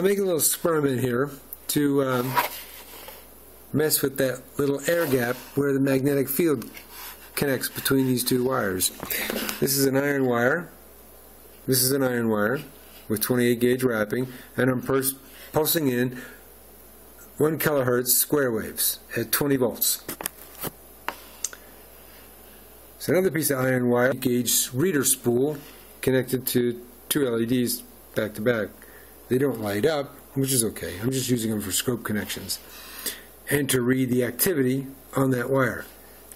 I'll make a little experiment here to um, mess with that little air gap where the magnetic field connects between these two wires. This is an iron wire. This is an iron wire with 28 gauge wrapping, and I'm pulsing in 1 kilohertz square waves at 20 volts. So another piece of iron wire gauge reader spool connected to two LEDs back to back. They don't light up, which is okay. I'm just using them for scope connections. And to read the activity on that wire.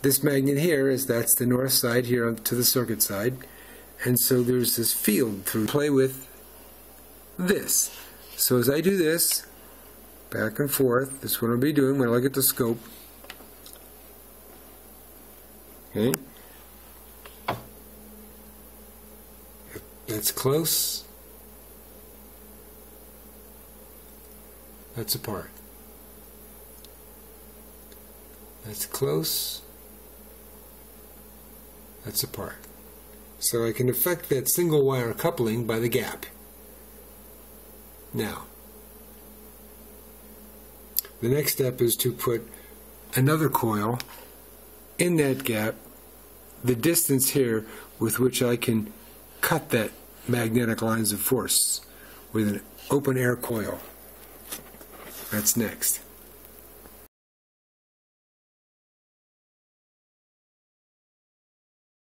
This magnet here is that's the north side here to the circuit side. And so there's this field to play with this. So as I do this, back and forth, this is what I'll be doing when I look at the scope. Okay? That's close. That's apart. That's close. That's apart. So I can affect that single wire coupling by the gap. Now, the next step is to put another coil in that gap, the distance here with which I can cut that magnetic lines of force with an open air coil. That's next.